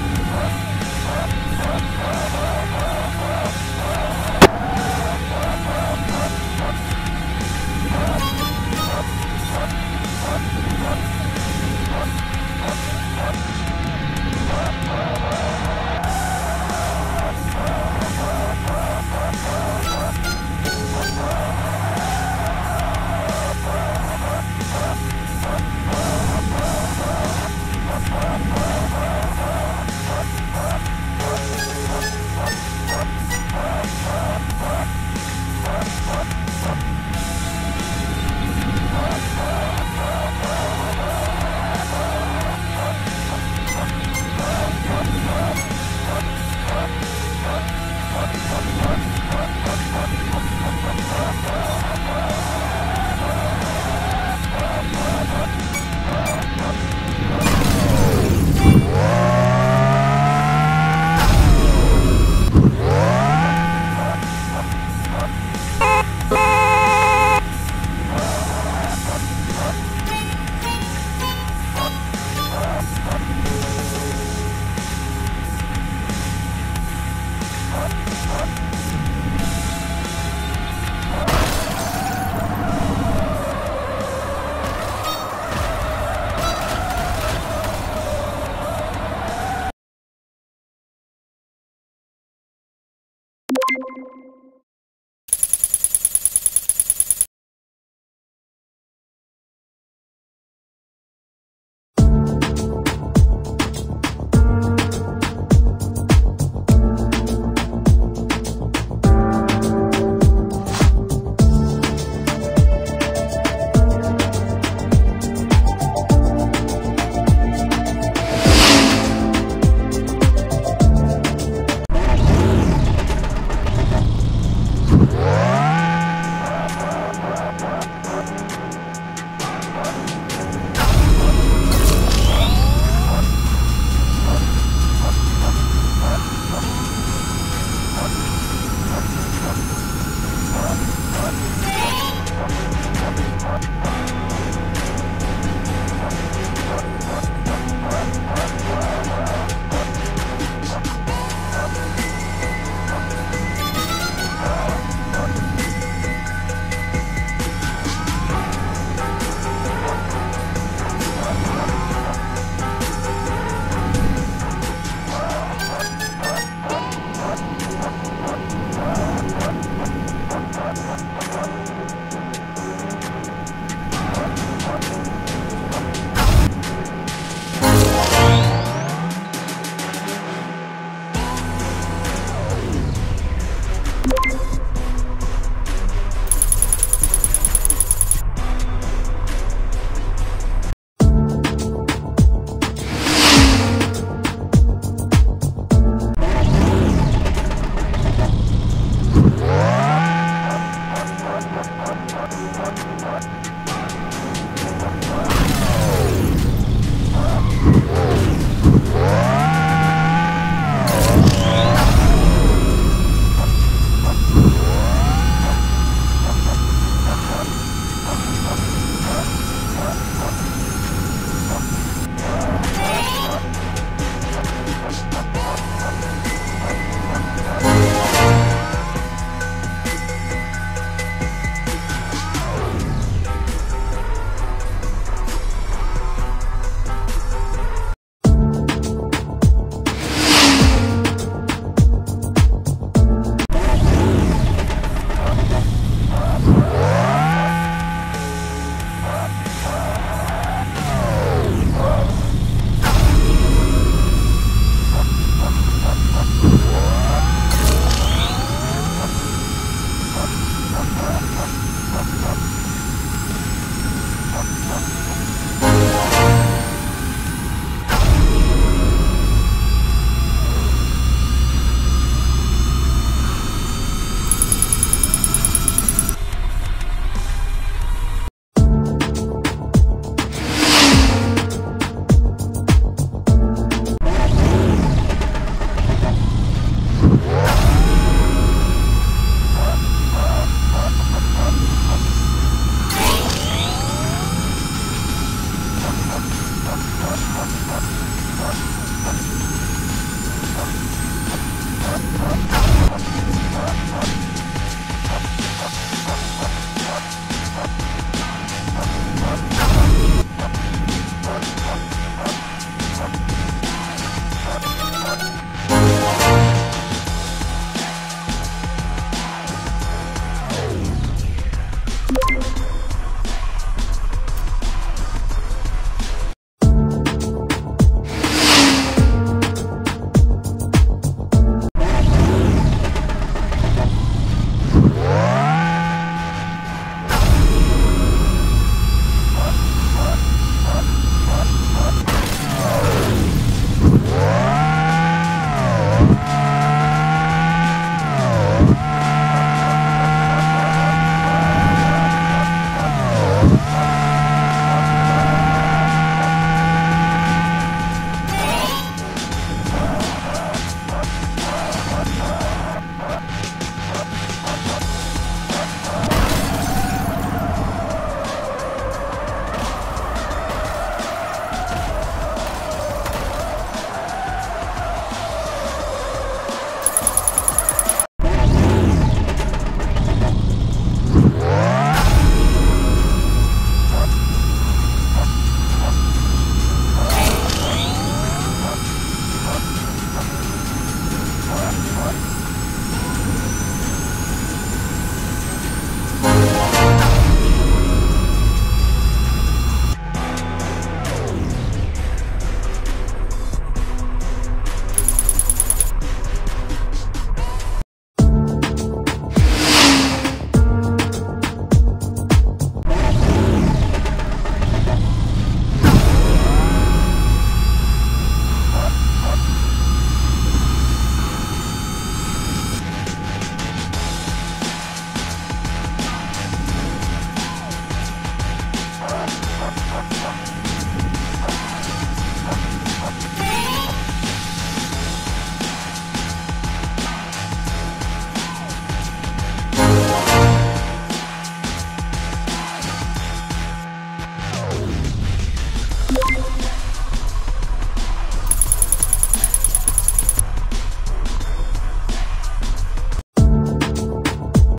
Bye.